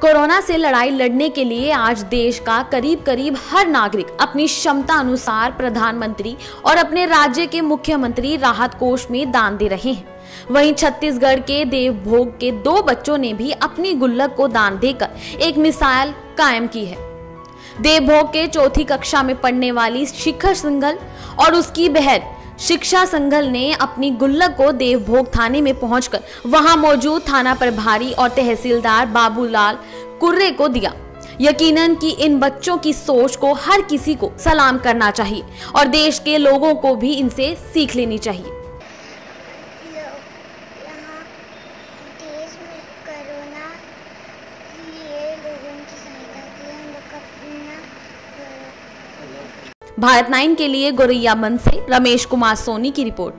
Corona से लड़ाई लड़ने के लिए आज देश का करीब करीब हर नागरिक अपनी क्षमता अनुसार प्रधानमंत्री और अपने राज्य के मुख्यमंत्री राहत कोष में दान दे रहे हैं। वहीं छत्तीसगढ़ के देवभोग के दो बच्चों ने भी अपनी गुल्लक को दान देकर एक मिसाल कायम की है। देवभोग के चौथी कक्षा में पढ़ने वाली शिखर सिंघल और उसकी बहन शिक्षा संघल ने अपनी गुल्लक को देवभोग थाने में पहुंचकर वहाँ मौजूद थाना प्रभारी और तहसीलदार बाबूलाल कुर्रे को दिया। यकीनन कि इन बच्चों की सोच को हर किसी को सलाम करना चाहिए और देश के लोगों को भी इनसे सीख लेनी चाहिए लोग यहाँ देश में कोरोना के लिए लोगों की सहायता के लिए हम लोग का अपना अ, भारत नाइन के लिए गोरैया मन से रमेश कुमार सोनी की रिपोर्ट।